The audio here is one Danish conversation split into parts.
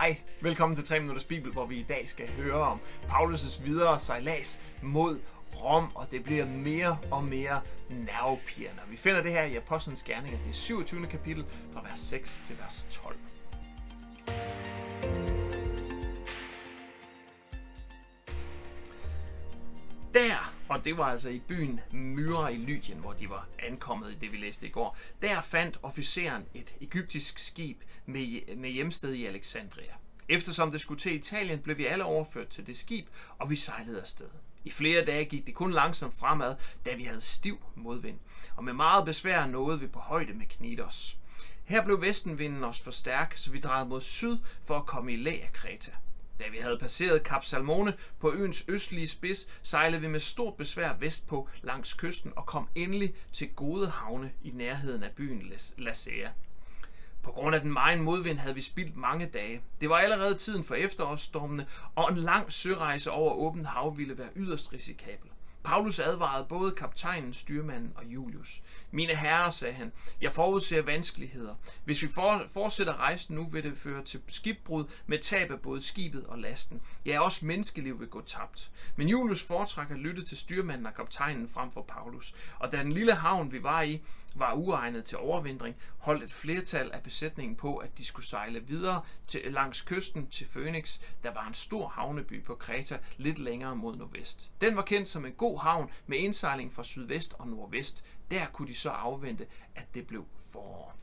Hej, velkommen til 3 Minutters Bibel, hvor vi i dag skal høre om Paulus' videre sejlads mod Rom, og det bliver mere og mere nervepirrende. Vi finder det her i Apostlenes Gerninger, det er 27. kapitel, fra vers 6 til vers 12. Der, og det var altså i byen Myra i Lykien, hvor de var ankommet i det, vi læste i går, der fandt officeren et egyptisk skib med, med hjemsted i Alexandria. Eftersom det skulle til Italien, blev vi alle overført til det skib, og vi sejlede afsted. I flere dage gik det kun langsomt fremad, da vi havde stiv modvind, og med meget besvær nåede vi på højde med Knidos. Her blev vestenvinden os for stærk, så vi drejede mod syd for at komme i læ af Kreta. Da vi havde passeret Kap Salmone på øens østlige spids, sejlede vi med stort besvær vestpå langs kysten og kom endelig til gode havne i nærheden af byen Lasea. På grund af den meget modvind havde vi spildt mange dage. Det var allerede tiden for efterårsstormene, og en lang sørejse over åbent hav ville være yderst risikabel. Paulus advarede både kaptajnen, styrmanden og Julius. Mine herrer, sagde han, jeg forudser vanskeligheder. Hvis vi for, fortsætter rejsen nu, vil det føre til skibbrud med tab af både skibet og lasten. Ja, også menneskeliv vil gå tabt. Men Julius foretrækker at lytte til styrmanden og kaptajnen frem for Paulus. Og da den lille havn, vi var i, var uegnet til overvintring, holdt et flertal af besætningen på, at de skulle sejle videre til, langs kysten til Phoenix, der var en stor havneby på Kreta lidt længere mod nordvest. Den var kendt som en god havn med indsejling fra sydvest og nordvest. Der kunne de så afvente, at det blev forår.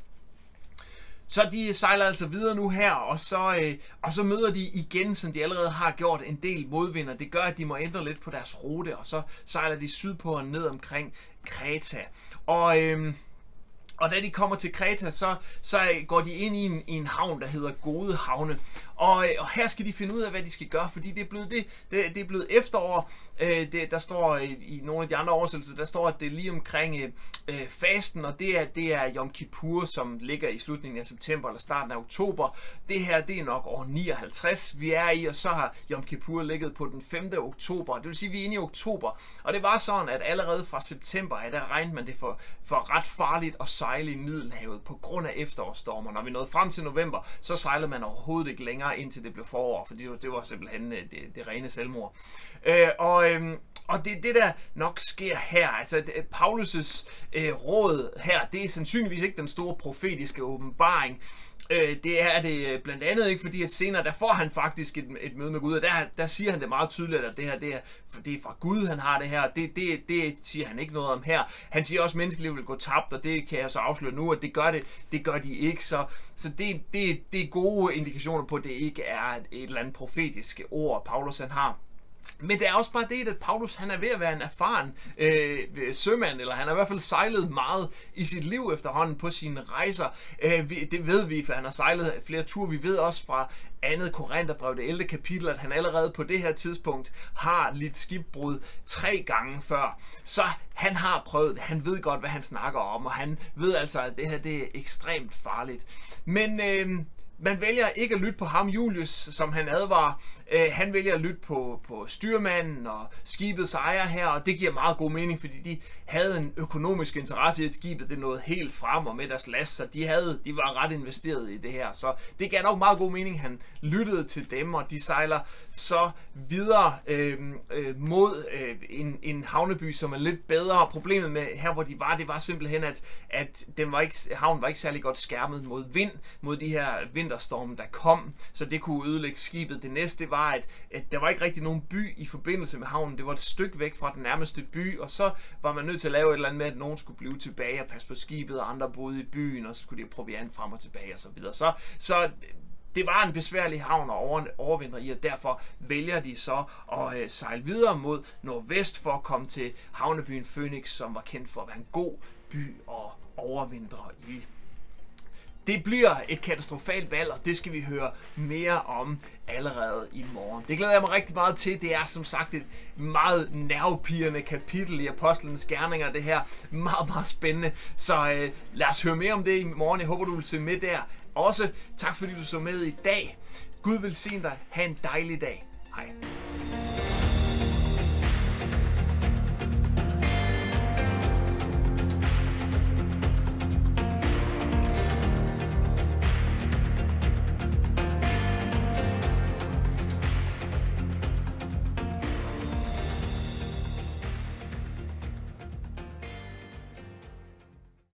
Så de sejler altså videre nu her, og så, øh, og så møder de igen, som de allerede har gjort, en del modvinder. Det gør, at de må ændre lidt på deres rute, og så sejler de sydpå og ned omkring Kreta. Og... øhm, og da de kommer til Kreta, så, så går de ind i en, i en havn, der hedder Gode Havne. Og, øh, og her skal de finde ud af, hvad de skal gøre, fordi det er blevet, det, det, det er blevet efterår. Øh, det, der står i, i nogle af de andre oversættelser, der står, at det er lige omkring øh, øh, fasten, og det er, det er Yom Kippur, som ligger i slutningen af september eller starten af oktober. Det her, det er nok år 59, vi er i, og så har Yom Kippur ligget på den 5. oktober. Det vil sige, at vi er inde i oktober. Og det var sådan, at allerede fra september, ja, der regnede man det for, for ret farligt at sejle i Middelhavet på grund af efterårsstormer. Når vi nåede frem til november, så sejlede man overhovedet ikke længere, indtil det blev forår, fordi det var, det var simpelthen øh, det, det rene selvmord. Øh, og, øh, og det det, der nok sker her. Altså, Paulus' øh, råd her, det er sandsynligvis ikke den store profetiske åbenbaring. Øh, det er det øh, blandt andet ikke, fordi at senere, der får han faktisk et, et møde med Gud, og der, der siger han det meget tydeligt, at det her, det er, det er fra Gud, han har det her. Det, det, det siger han ikke noget om her. Han siger også, at menneskeliv vil gå tabt, og det kan jeg så afsløre nu, at det gør det, det gør de ikke. Så, så det, det, det er gode indikationer på, at det ikke er et, et eller andet profetisk ord, Paulus han har. Men det er også bare det, at Paulus han er ved at være en erfaren øh, sømand, eller han har i hvert fald sejlet meget i sit liv efterhånden på sine rejser. Øh, vi, det ved vi, for han har sejlet flere ture. Vi ved også fra andet Korintherbrev, det 11. kapitel, at han allerede på det her tidspunkt har lidt skibbrud tre gange før. Så han har prøvet det. Han ved godt, hvad han snakker om, og han ved altså, at det her det er ekstremt farligt. Men... Øh, man vælger ikke at lytte på ham, Julius, som han advarer. Øh, han vælger at lytte på, på styrmanden og skibets ejer her, og det giver meget god mening, fordi de havde en økonomisk interesse i, at skibet det nåede helt frem og med deres last, så de, havde, de var ret investeret i det her. Så det gav nok meget god mening, han lyttede til dem, og de sejler så videre øh, øh, mod øh, en, en havneby, som er lidt bedre. Problemet med her, hvor de var, det var simpelthen, at, at den var ikke, havnen var ikke særlig godt skærmet mod vind, mod de her vinterstormen, der kom, så det kunne ødelægge skibet. Det næste var, at, at der var ikke rigtig nogen by i forbindelse med havnen. Det var et stykke væk fra den nærmeste by, og så var man nødt til at lave et eller andet med, at nogen skulle blive tilbage og passe på skibet, og andre boede i byen, og så skulle de proviant frem og tilbage og så videre. Så, så det var en besværlig havn at over, overvintre i, og derfor vælger de så at øh, sejle videre mod nordvest for at komme til havnebyen Phoenix, som var kendt for at være en god by at overvintre i. Det bliver et katastrofalt valg, og det skal vi høre mere om allerede i morgen. Det glæder jeg mig rigtig meget til. Det er som sagt et meget nervepirrende kapitel i Apostlenes Gerninger, det her. Meget, meget spændende. Så øh, lad os høre mere om det i morgen. Jeg håber, du vil se med der. Også tak fordi du så med i dag. Gud vil se dig. Ha' en dejlig dag. Hej.